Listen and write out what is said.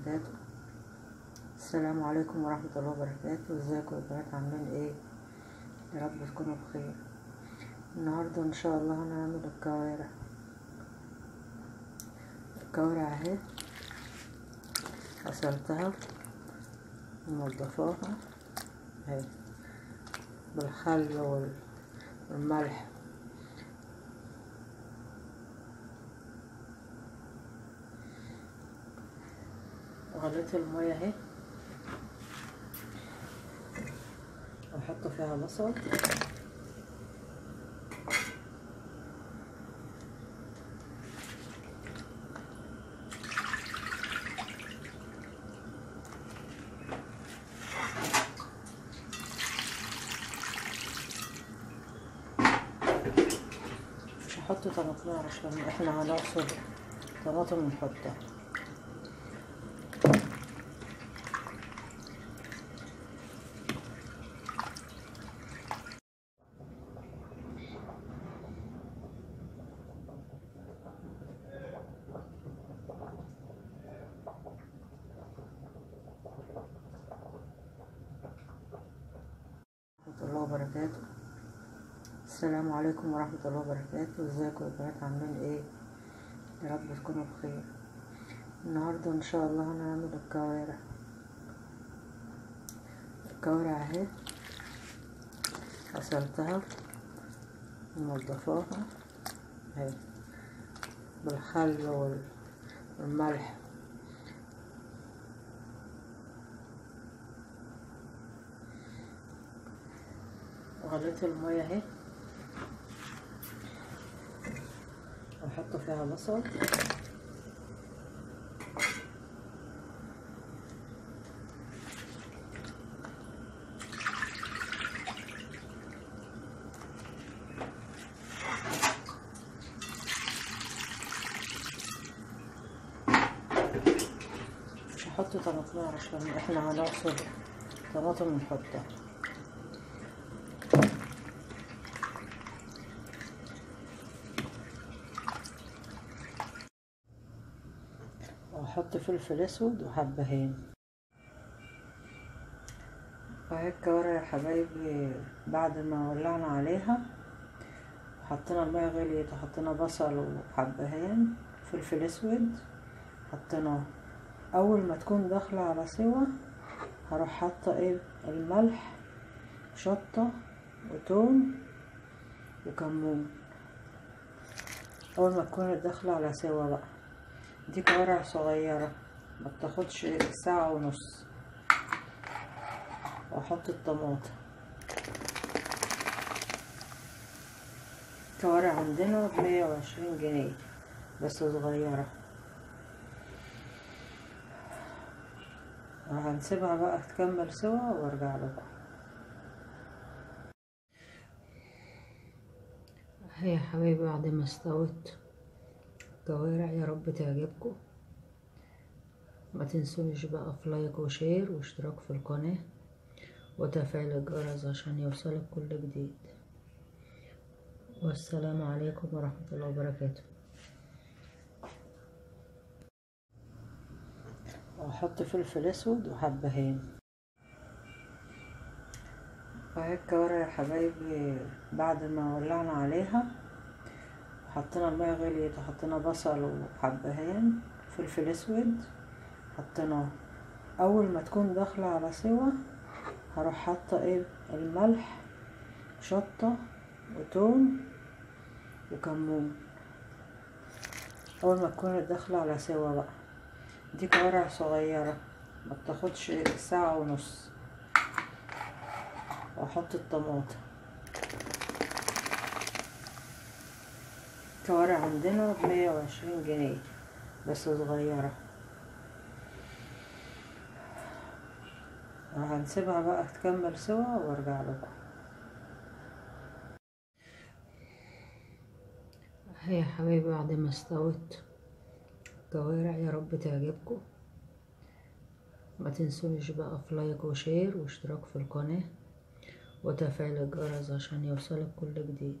وبركاته. السلام عليكم ورحمة الله وبركاته. ازيكم يا بنات عاملين إيه؟ يا رب تكونوا بخير. النهاردة إن شاء الله هنعمل الكوارع. الكوارع أهي. غسلتها ومنضفاها أهي. بالخل وال- والملح. غليت المية اهي. وأحط فيها بصل. مش هحط طماطم عشان إحنا هنعصر طماطم ونحطها ورحمة الله وبركاته. السلام عليكم ورحمة الله وبركاته. ازيكم يا بنات عاملين إيه؟ يا رب تكونوا بخير. النهاردة إن شاء الله هنعمل الكوارع. الكوارع أهي. غسلتها ومنضفاها أهي. بالخل وال- والملح. غليت المية اهي. واحط فيها بصل هحط طماطم عشان إحنا هنعصر طماطم ونحطها. واحط فلفل أسود وحبهان وهي الكوارع يا حبايبي بعد ما ولعنا عليها حطينا المية غليت وحطينا بصل وحبهان فلفل أسود حطيناه. أول ما تكون داخلة على سوا هروح حاطة إيه؟ الملح شطة وتوم وكمون. أول ما تكون داخلة على سوا بقى. دي كوارع صغيرة. ما بتاخدش ساعة ونص. وأحط الطماطم. كوارع عندنا بمية وعشرين جنيه بس صغيرة. هنسيبها بقى تكمل سوا وأرجع لكم. هي يا حبايبي بعد ما استوت. الكوارع يا رب تعجبكم. ما تنسونيش بقى في like و share واشتراك في القناة وتفعيل الجرس عشان يوصلك كل جديد. والسلام عليكم ورحمة الله وبركاته. واحط فلفل أسود وحبهان وهي الكوارع يا حبايبي بعد ما ولعنا عليها حطينا المية غليت وحطينا بصل وحبهان فلفل أسود. حطيناه أول ما تكون داخلة على سوا هروح حاطة إيه؟ الملح شطة وتوم وكمون. أول ما تكون داخلة على سوا بقى. دي كوارع صغيرة ما بتاخدش ساعة ونص. وأحط الطماطم. كوارع عندنا بمية وعشرين جنيه بس صغيرة. هنسيبها بقى تكمل سوا وارجع لكم. هي يا حبايبي بعد ما استوت الكوارع يا رب تعجبكم. ما تنسونيش بقى في like و share واشتراك في القناة وتفعيل الجرس عشان يوصلك كل جديد.